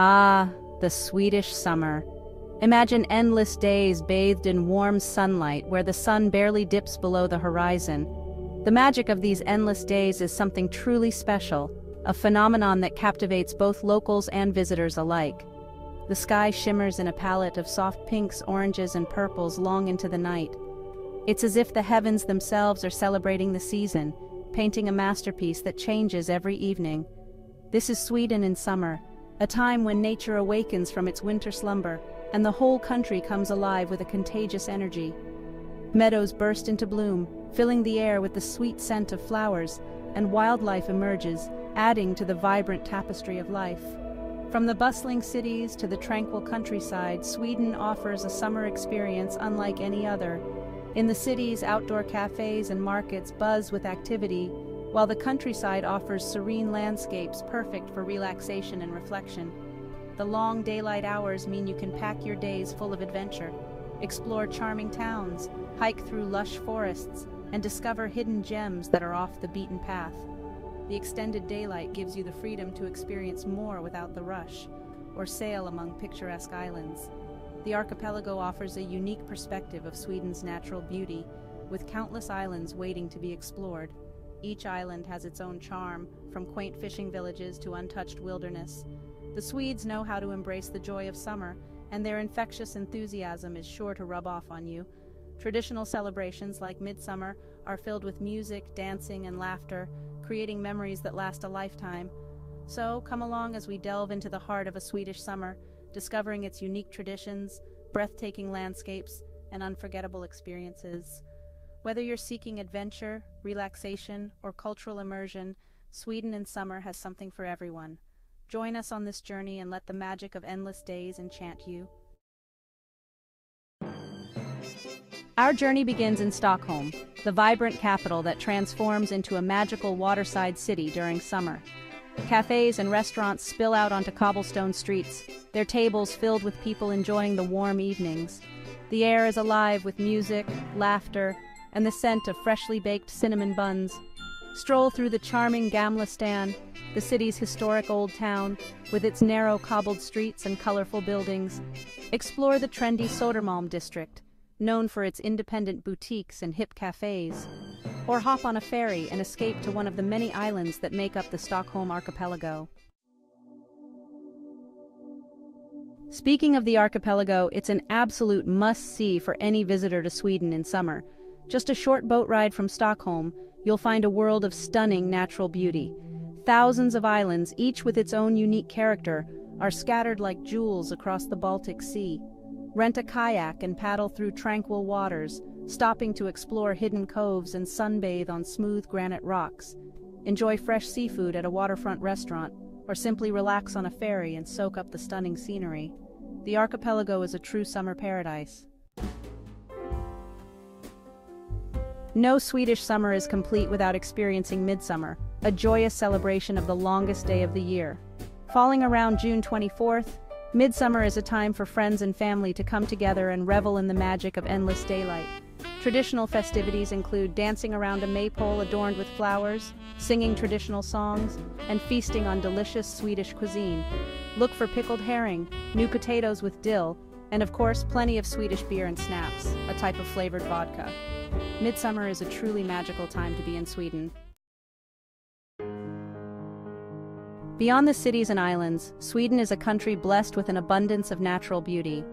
Ah, the Swedish summer. Imagine endless days bathed in warm sunlight where the sun barely dips below the horizon. The magic of these endless days is something truly special, a phenomenon that captivates both locals and visitors alike. The sky shimmers in a palette of soft pinks, oranges, and purples long into the night. It's as if the heavens themselves are celebrating the season, painting a masterpiece that changes every evening. This is Sweden in summer, a time when nature awakens from its winter slumber, and the whole country comes alive with a contagious energy. Meadows burst into bloom, filling the air with the sweet scent of flowers, and wildlife emerges, adding to the vibrant tapestry of life. From the bustling cities to the tranquil countryside, Sweden offers a summer experience unlike any other. In the cities, outdoor cafes and markets buzz with activity, while the countryside offers serene landscapes perfect for relaxation and reflection. The long daylight hours mean you can pack your days full of adventure, explore charming towns, hike through lush forests, and discover hidden gems that are off the beaten path. The extended daylight gives you the freedom to experience more without the rush, or sail among picturesque islands. The archipelago offers a unique perspective of Sweden's natural beauty, with countless islands waiting to be explored. Each island has its own charm, from quaint fishing villages to untouched wilderness. The Swedes know how to embrace the joy of summer, and their infectious enthusiasm is sure to rub off on you. Traditional celebrations like midsummer are filled with music, dancing, and laughter, creating memories that last a lifetime. So, come along as we delve into the heart of a Swedish summer, discovering its unique traditions, breathtaking landscapes, and unforgettable experiences. Whether you're seeking adventure, relaxation, or cultural immersion, Sweden in summer has something for everyone. Join us on this journey and let the magic of endless days enchant you. Our journey begins in Stockholm, the vibrant capital that transforms into a magical waterside city during summer. Cafes and restaurants spill out onto cobblestone streets, their tables filled with people enjoying the warm evenings. The air is alive with music, laughter, and the scent of freshly baked cinnamon buns. Stroll through the charming Gamla Stan, the city's historic old town, with its narrow cobbled streets and colorful buildings. Explore the trendy Sodermalm district, known for its independent boutiques and hip cafes. Or hop on a ferry and escape to one of the many islands that make up the Stockholm archipelago. Speaking of the archipelago, it's an absolute must-see for any visitor to Sweden in summer. Just a short boat ride from Stockholm, you'll find a world of stunning natural beauty. Thousands of islands, each with its own unique character, are scattered like jewels across the Baltic Sea. Rent a kayak and paddle through tranquil waters, stopping to explore hidden coves and sunbathe on smooth granite rocks. Enjoy fresh seafood at a waterfront restaurant, or simply relax on a ferry and soak up the stunning scenery. The archipelago is a true summer paradise. No Swedish summer is complete without experiencing midsummer, a joyous celebration of the longest day of the year. Falling around June 24th, midsummer is a time for friends and family to come together and revel in the magic of endless daylight. Traditional festivities include dancing around a maypole adorned with flowers, singing traditional songs, and feasting on delicious Swedish cuisine. Look for pickled herring, new potatoes with dill, and of course, plenty of Swedish beer and snaps, a type of flavored vodka. Midsummer is a truly magical time to be in Sweden. Beyond the cities and islands, Sweden is a country blessed with an abundance of natural beauty.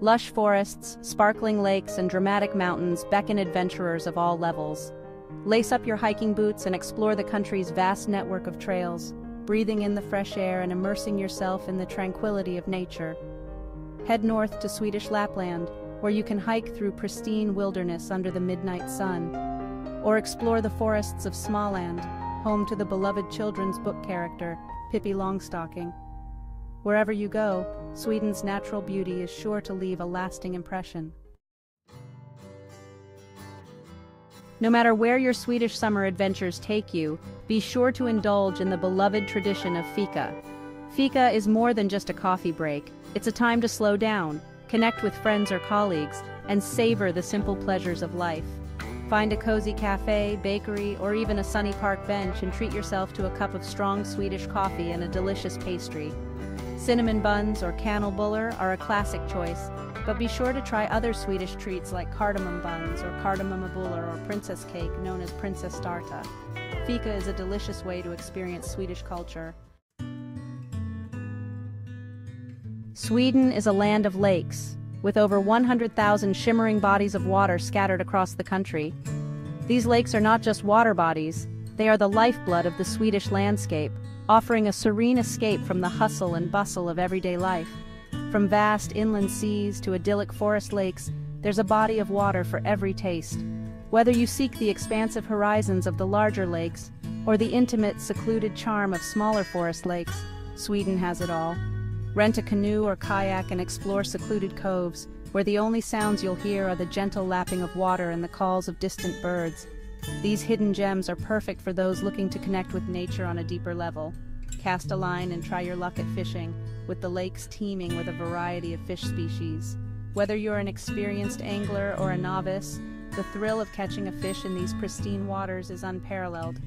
Lush forests, sparkling lakes, and dramatic mountains beckon adventurers of all levels. Lace up your hiking boots and explore the country's vast network of trails, breathing in the fresh air and immersing yourself in the tranquility of nature. Head north to Swedish Lapland, where you can hike through pristine wilderness under the midnight sun, or explore the forests of Småland, home to the beloved children's book character, Pippi Longstocking. Wherever you go, Sweden's natural beauty is sure to leave a lasting impression. No matter where your Swedish summer adventures take you, be sure to indulge in the beloved tradition of fika. Fika is more than just a coffee break. It's a time to slow down, connect with friends or colleagues, and savor the simple pleasures of life. Find a cozy cafe, bakery, or even a sunny park bench and treat yourself to a cup of strong Swedish coffee and a delicious pastry. Cinnamon buns or kanelbullar are a classic choice, but be sure to try other Swedish treats like cardamom buns or cardamom kardemummabollar or princess cake known as prinsesstårta. Fika is a delicious way to experience Swedish culture. Sweden is a land of lakes, with over 100,000 shimmering bodies of water scattered across the country. These lakes are not just water bodies, they are the lifeblood of the Swedish landscape, offering a serene escape from the hustle and bustle of everyday life. From vast inland seas to idyllic forest lakes, there's a body of water for every taste. Whether you seek the expansive horizons of the larger lakes or the intimate, secluded charm of smaller forest lakes, Sweden has it all. Rent a canoe or kayak and explore secluded coves, where the only sounds you'll hear are the gentle lapping of water and the calls of distant birds. These hidden gems are perfect for those looking to connect with nature on a deeper level. Cast a line and try your luck at fishing, with the lakes teeming with a variety of fish species. Whether you're an experienced angler or a novice, the thrill of catching a fish in these pristine waters is unparalleled.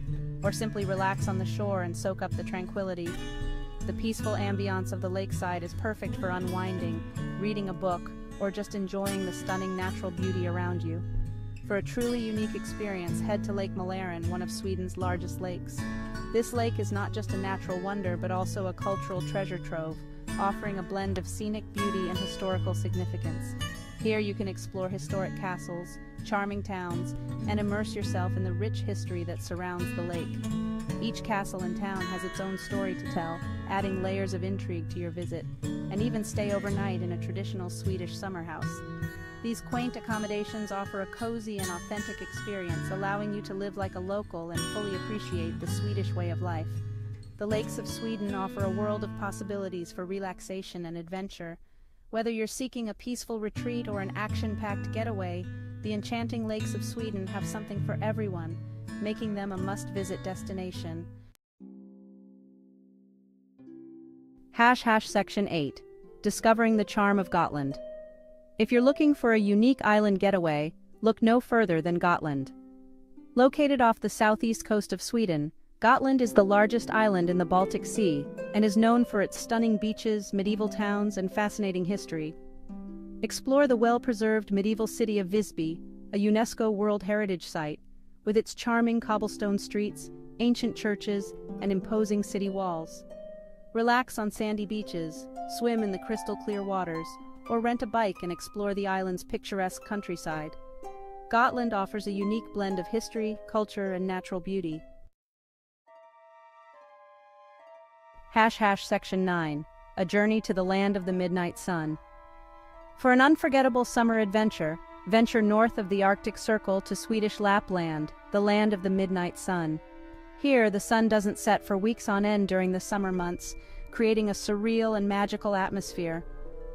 Or simply relax on the shore and soak up the tranquility. The peaceful ambiance of the lakeside is perfect for unwinding, reading a book, or just enjoying the stunning natural beauty around you. For a truly unique experience, head to Lake Mälaren, one of Sweden's largest lakes. This lake is not just a natural wonder, but also a cultural treasure trove, offering a blend of scenic beauty and historical significance. Here you can explore historic castles, charming towns, and immerse yourself in the rich history that surrounds the lake. Each castle and town has its own story to tell, adding layers of intrigue to your visit, and even stay overnight in a traditional Swedish summer house. These quaint accommodations offer a cozy and authentic experience, allowing you to live like a local and fully appreciate the Swedish way of life. The lakes of Sweden offer a world of possibilities for relaxation and adventure. Whether you're seeking a peaceful retreat or an action-packed getaway, the enchanting lakes of Sweden have something for everyone, making them a must-visit destination. Hash hash section 8. Discovering the charm of Gotland. If you're looking for a unique island getaway, look no further than Gotland. Located off the southeast coast of Sweden, Gotland is the largest island in the Baltic Sea and is known for its stunning beaches, medieval towns, and fascinating history. Explore the well-preserved medieval city of Visby, a UNESCO World Heritage Site, with its charming cobblestone streets, ancient churches, and imposing city walls. Relax on sandy beaches, swim in the crystal-clear waters, or rent a bike and explore the island's picturesque countryside. Gotland offers a unique blend of history, culture, and natural beauty. Hash hash section 9, a journey to the land of the midnight sun. For an unforgettable summer adventure, venture north of the Arctic Circle to Swedish Lapland, the land of the midnight sun. Here, the sun doesn't set for weeks on end during the summer months, creating a surreal and magical atmosphere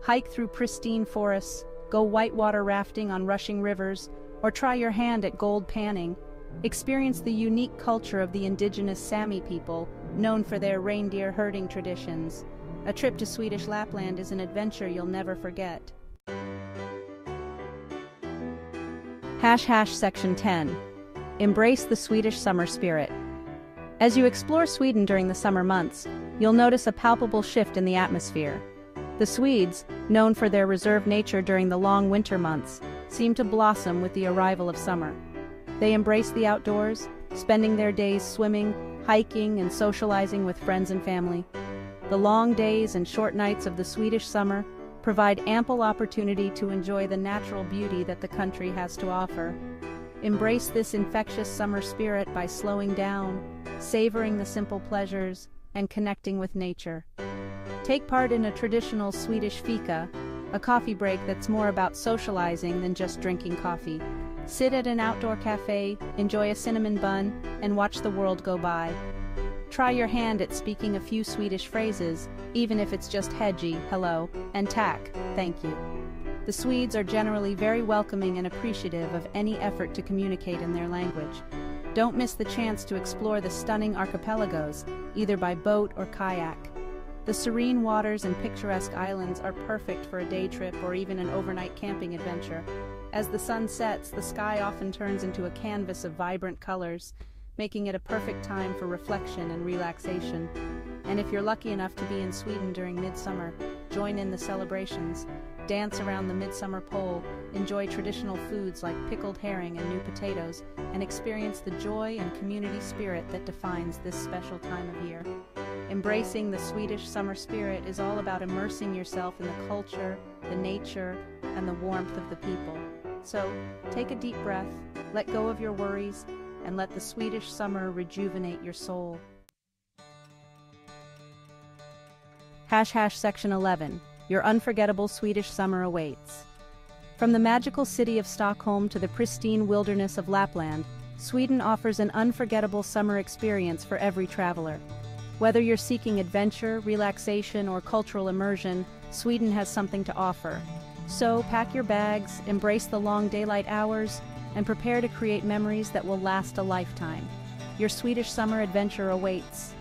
hike through pristine forests, go whitewater rafting on rushing rivers, or try your hand at gold panning. Experience the unique culture of the indigenous Sami people, known for their reindeer herding traditions. A trip to Swedish Lapland is an adventure you'll never forget. Hash hash section 10. Embrace the Swedish summer spirit. As you explore Sweden during the summer months, you'll notice a palpable shift in the atmosphere. The Swedes, known for their reserved nature during the long winter months, seem to blossom with the arrival of summer. They embrace the outdoors, spending their days swimming, hiking, and socializing with friends and family. The long days and short nights of the Swedish summer provide ample opportunity to enjoy the natural beauty that the country has to offer. Embrace this infectious summer spirit by slowing down, savoring the simple pleasures, and connecting with nature. Take part in a traditional Swedish fika, a coffee break that's more about socializing than just drinking coffee. Sit at an outdoor cafe, enjoy a cinnamon bun, and watch the world go by. Try your hand at speaking a few Swedish phrases, even if it's just hedgy, hello, and tack, thank you. The Swedes are generally very welcoming and appreciative of any effort to communicate in their language. Don't miss the chance to explore the stunning archipelagos, either by boat or kayak. The serene waters and picturesque islands are perfect for a day trip or even an overnight camping adventure. As the sun sets, the sky often turns into a canvas of vibrant colors, making it a perfect time for reflection and relaxation. And if you're lucky enough to be in Sweden during midsummer, join in the celebrations, dance around the midsummer pole, enjoy traditional foods like pickled herring and new potatoes, and experience the joy and community spirit that defines this special time of year. Embracing the Swedish summer spirit is all about immersing yourself in the culture, the nature, and the warmth of the people. So, take a deep breath, let go of your worries, and let the Swedish summer rejuvenate your soul. Hash hash section 11. Your unforgettable Swedish summer awaits. From the magical city of Stockholm to the pristine wilderness of Lapland, Sweden offers an unforgettable summer experience for every traveler. Whether you're seeking adventure, relaxation, or cultural immersion, Sweden has something to offer. So pack your bags, embrace the long daylight hours, and prepare to create memories that will last a lifetime. Your Swedish summer adventure awaits.